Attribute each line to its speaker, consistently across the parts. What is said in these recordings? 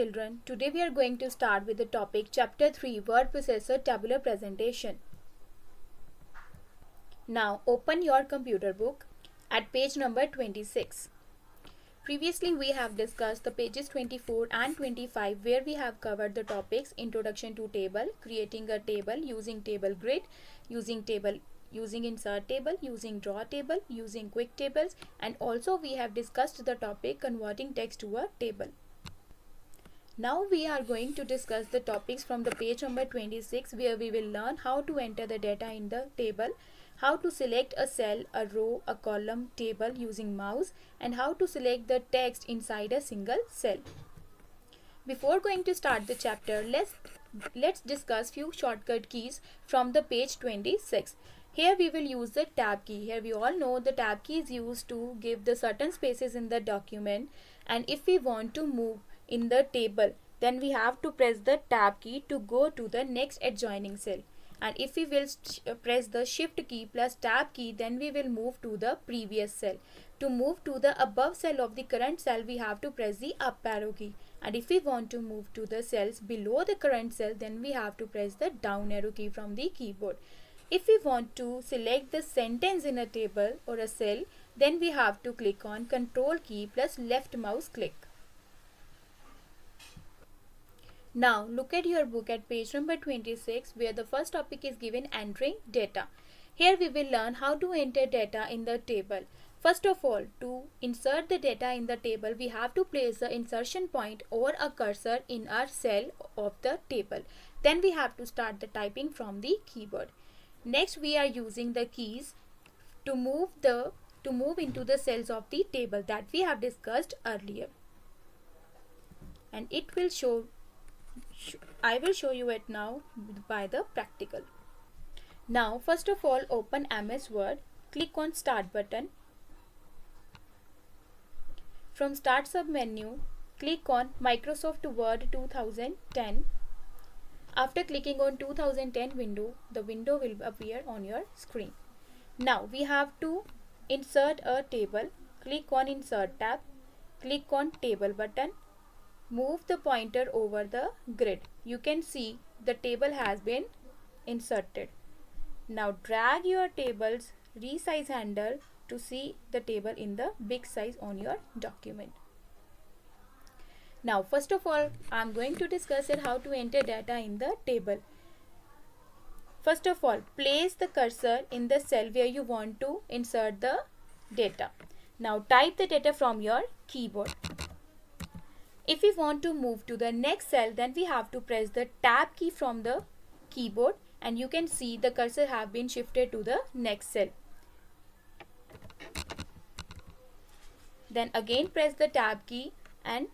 Speaker 1: children. Today we are going to start with the topic chapter 3 word processor tabular presentation. Now open your computer book at page number 26. Previously we have discussed the pages 24 and 25 where we have covered the topics introduction to table, creating a table using table grid, using table using insert table, using draw table, using quick tables and also we have discussed the topic converting text to a table. Now we are going to discuss the topics from the page number 26 where we will learn how to enter the data in the table, how to select a cell, a row, a column, table using mouse and how to select the text inside a single cell. Before going to start the chapter, let's let's discuss few shortcut keys from the page 26. Here we will use the tab key. Here we all know the tab key is used to give the certain spaces in the document and if we want to move in the table then we have to press the tab key to go to the next adjoining cell and if we will uh, press the shift key plus tab key then we will move to the previous cell. To move to the above cell of the current cell we have to press the up arrow key and if we want to move to the cells below the current cell then we have to press the down arrow key from the keyboard. If we want to select the sentence in a table or a cell, then we have to click on control key plus left mouse click. Now look at your book at page number 26 where the first topic is given entering data. Here we will learn how to enter data in the table. First of all, to insert the data in the table, we have to place the insertion point or a cursor in our cell of the table. Then we have to start the typing from the keyboard. Next we are using the keys to move the to move into the cells of the table that we have discussed earlier. And it will show I will show you it now by the practical. Now first of all open MS Word, click on start button. From start sub menu, click on Microsoft Word 2010 after clicking on 2010 window, the window will appear on your screen. Now we have to insert a table. Click on insert tab. Click on table button. Move the pointer over the grid. You can see the table has been inserted. Now drag your table's resize handle to see the table in the big size on your document. Now first of all I am going to discuss it how to enter data in the table. First of all place the cursor in the cell where you want to insert the data. Now type the data from your keyboard. If we want to move to the next cell then we have to press the tab key from the keyboard and you can see the cursor have been shifted to the next cell. Then again press the tab key and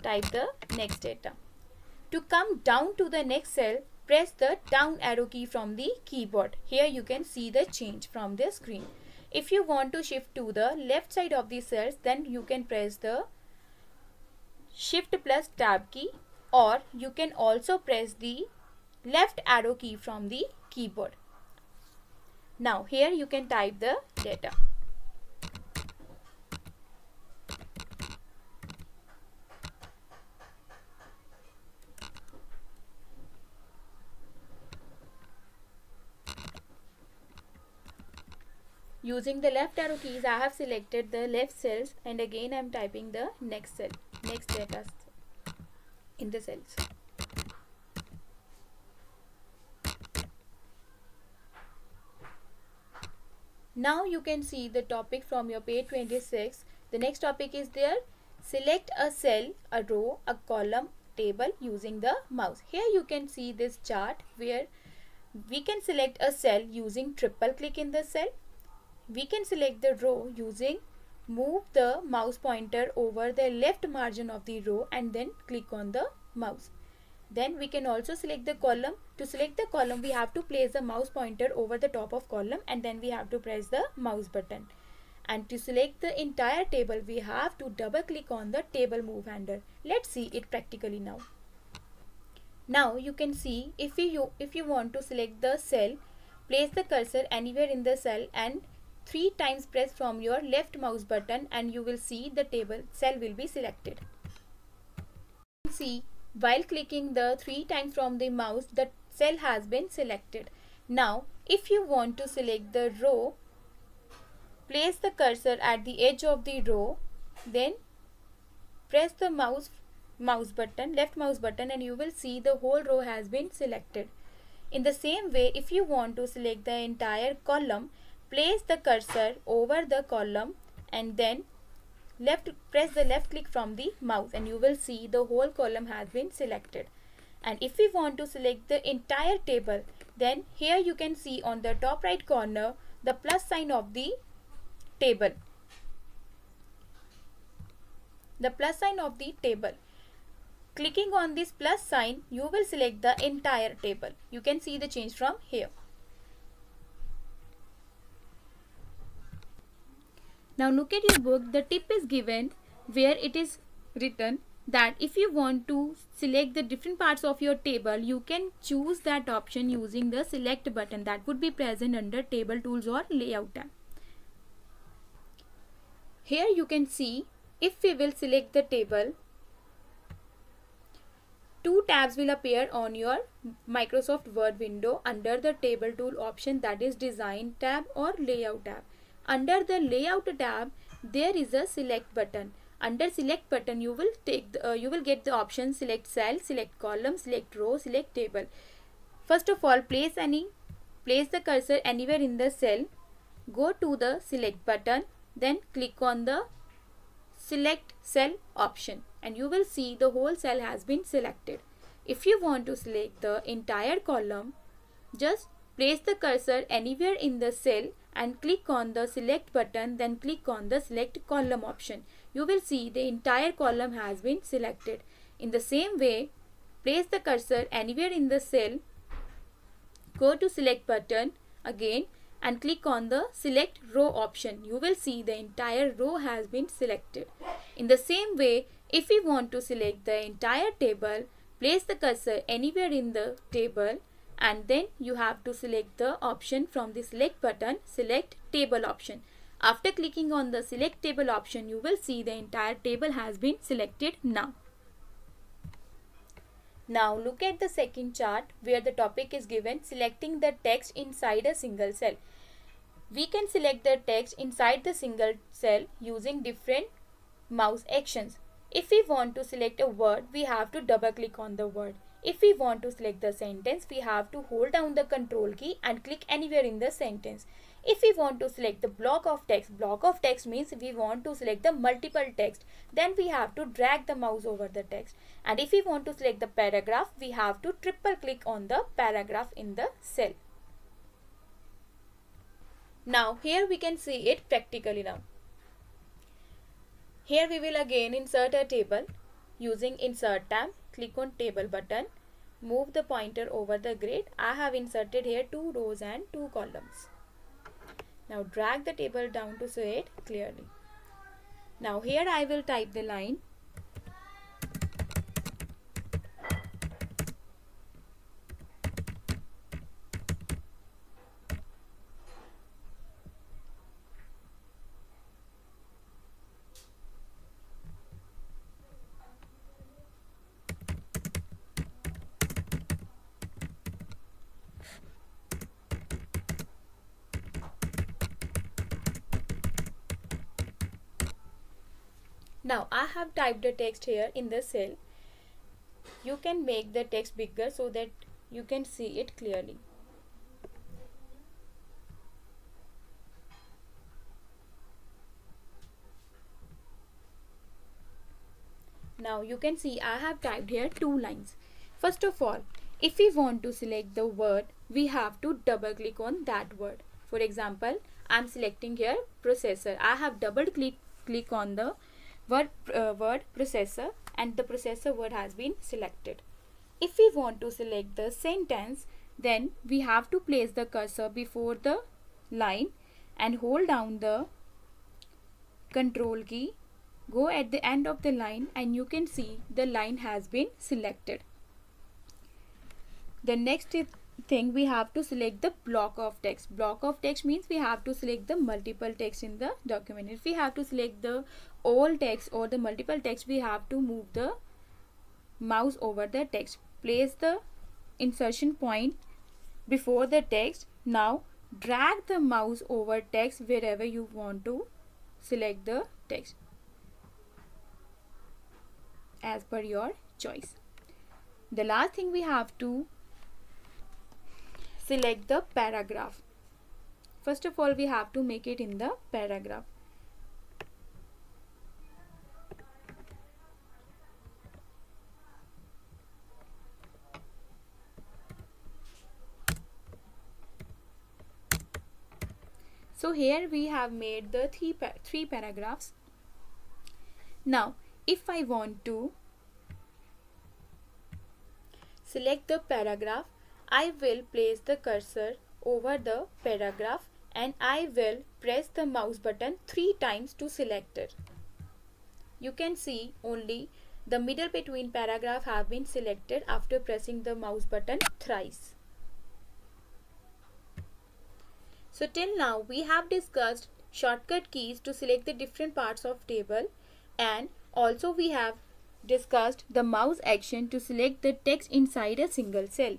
Speaker 1: type the next data. To come down to the next cell, press the down arrow key from the keyboard. Here you can see the change from the screen. If you want to shift to the left side of the cells, then you can press the shift plus tab key or you can also press the left arrow key from the keyboard. Now here you can type the data. Using the left arrow keys, I have selected the left cells and again I am typing the next cell, next data in the cells. Now you can see the topic from your page 26. The next topic is there. Select a cell, a row, a column, table using the mouse. Here you can see this chart where we can select a cell using triple click in the cell we can select the row using move the mouse pointer over the left margin of the row and then click on the mouse. Then we can also select the column. To select the column, we have to place the mouse pointer over the top of column and then we have to press the mouse button. And to select the entire table, we have to double click on the table move handle. Let's see it practically now. Now you can see if you if you want to select the cell, place the cursor anywhere in the cell and three times press from your left mouse button and you will see the table cell will be selected. See while clicking the three times from the mouse the cell has been selected now if you want to select the row place the cursor at the edge of the row then press the mouse mouse button left mouse button and you will see the whole row has been selected in the same way if you want to select the entire column place the cursor over the column and then left press the left click from the mouse and you will see the whole column has been selected. And if we want to select the entire table then here you can see on the top right corner the plus sign of the table. The plus sign of the table. Clicking on this plus sign you will select the entire table. You can see the change from here now look at your book the tip is given where it is written that if you want to select the different parts of your table you can choose that option using the select button that would be present under table tools or layout tab here you can see if we will select the table two tabs will appear on your Microsoft Word window under the table tool option that is design tab or layout tab. Under the layout tab there is a select button. Under select button you will take the, uh, you will get the option select cell, select column, select row, select table. First of all place any place the cursor anywhere in the cell. Go to the select button then click on the select cell option and you will see the whole cell has been selected. If you want to select the entire column, just place the cursor anywhere in the cell and click on the select button then click on the select column option. You will see the entire column has been selected. In the same way, place the cursor anywhere in the cell, go to select button again and click on the select row option. You will see the entire row has been selected. In the same way, if we want to select the entire table, place the cursor anywhere in the table and then you have to select the option from the select button, select table option. After clicking on the select table option, you will see the entire table has been selected now. Now look at the second chart where the topic is given selecting the text inside a single cell. We can select the text inside the single cell using different mouse actions. If we want to select a word, we have to double click on the word. If we want to select the sentence, we have to hold down the control key and click anywhere in the sentence. If we want to select the block of text, block of text means we want to select the multiple text, then we have to drag the mouse over the text. And if we want to select the paragraph, we have to triple click on the paragraph in the cell. Now here we can see it practically now. Here we will again insert a table using insert tab. Click on table button. Move the pointer over the grid. I have inserted here two rows and two columns. Now drag the table down to see it clearly. Now here I will type the line Now I have typed the text here in the cell. You can make the text bigger so that you can see it clearly. Now you can see I have typed here two lines. First of all, if we want to select the word, we have to double click on that word. For example, I am selecting here processor. I have double click, click on the word, uh, word processor and the processor word has been selected. If we want to select the sentence then we have to place the cursor before the line and hold down the control key go at the end of the line and you can see the line has been selected the next thing we have to select the block of text. Block of text means we have to select the multiple text in the document. If we have to select the all text or the multiple text we have to move the mouse over the text. Place the insertion point before the text. Now drag the mouse over text wherever you want to select the text as per your choice. The last thing we have to select the paragraph. First of all we have to make it in the paragraph. So here we have made the three, pa three paragraphs. Now if I want to select the paragraph I will place the cursor over the paragraph and I will press the mouse button three times to select it. You can see only the middle between paragraph have been selected after pressing the mouse button thrice. So till now we have discussed shortcut keys to select the different parts of table and also we have discussed the mouse action to select the text inside a single cell.